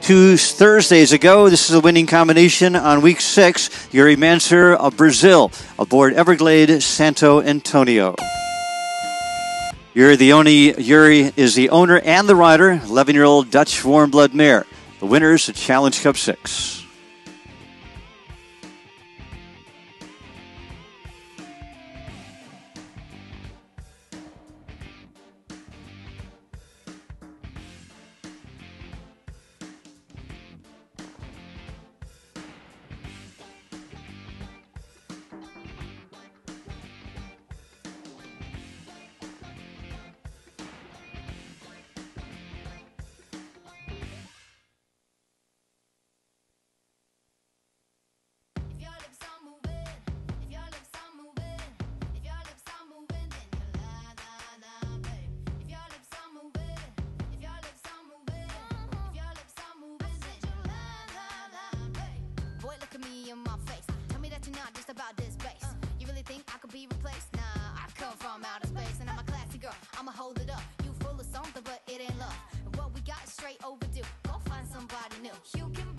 two Thursdays ago. This is a winning combination on week six. Yuri Mansur of Brazil aboard Everglade Santo Antonio. Yuri, the only, Yuri is the owner and the rider, 11 year old Dutch warm blood mare. The winners at Challenge Cup 6. From outer space and I'm a classy girl. I'ma hold it up. You full of something, but it ain't love. And what we got is straight overdue. Go find somebody new. You can